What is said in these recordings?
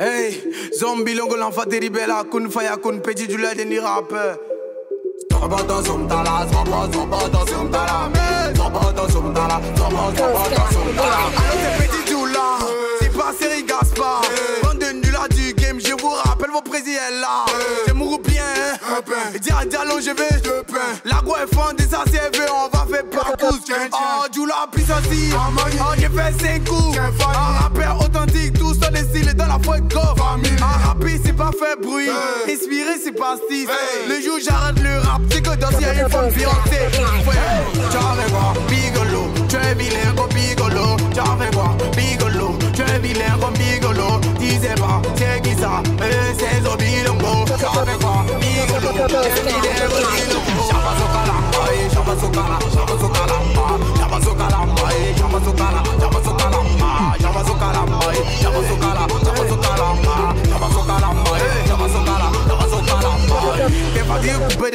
Hey, zombie longo l'enfant terribella, kun faya kun petit du lait ni rappeur. Zombata zombala, zomba zombata zombala, zombata zombala, zomba zombata zombala. Alors c'est petit du là, c'est pas série Gaspard. Bande de nuls du game, je vous rappelle vos présidents là. C'est mon bien, hein. Dis à Diallo, je vais, La go est fond des ACV, on va faire parcours. Oh, du la puissance, oh, j'ai fait 5 coups. Un rapide, c'est pas fait bruit. Inspiré, c'est pas style. Le jour j'arrête le rap, c'est que dans une femme fiancée. Tu avais quoi, bigolo. Tu es vilain comme bigolo. Tu avais quoi, bigolo. Tu es vilain comme bigolo. Disais pas, c'est qui ça, c'est Zobilongo. Tu avais quoi, bigolo. Tu es vilain comme bigolo.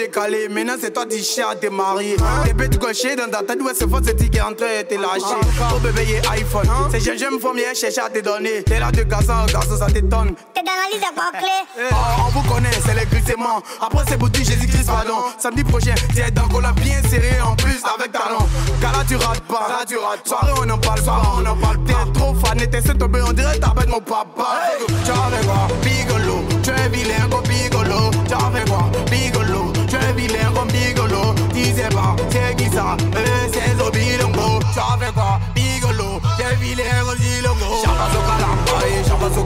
Décalé, maintenant c'est toi qui cherches à te marier. T'es bête gaucher dans ta tête, ouais, c'est faux, c'est qui est entré et t'es lâché. Ton bébé est iPhone, c'est jeune, j'aime forme, il cherche à te donner. T'es là de garçon, garçon, ça t'étonne. T'es dans la liste des pas clés. Oh, on vous connaît, c'est les glissements. Après c'est bouti, Jésus-Christ, pardon. Samedi prochain, t'es dans Cola bien serré en plus avec talent. Car là tu rates pas, là tu rates. Soirée on en parle, soirée on en parle. T'es trop fan et t'essaies de tomber, on dirait t'as bête mon papa. Tu avais quoi, bigolo. Tu es vilain